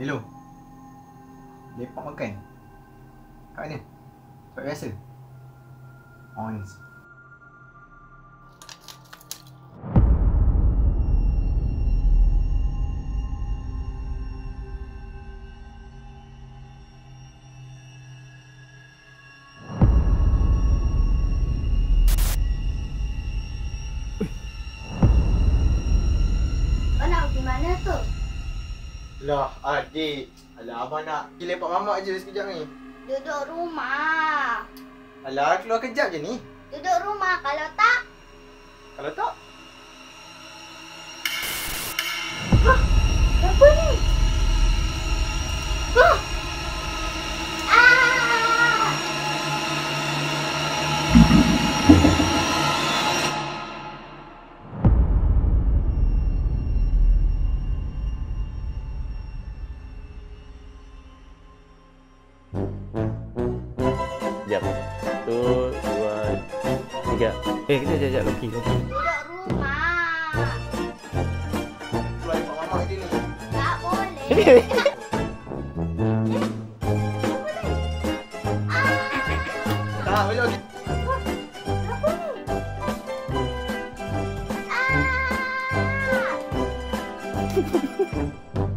Dilo. Lepak makan. Kat mana? Tempat biasa. Nak pergi mana tu? Lah, adik. Alah, abang nak pergi lepak mamak je sekejap ni. Duduk rumah. Alah, keluar kejap je ni. Duduk rumah. Kalau tak, Kalau tak, Sekejap. Satu, dua, tiga. Eh, kita jajak, jajak Loki Loki. Ha, ha.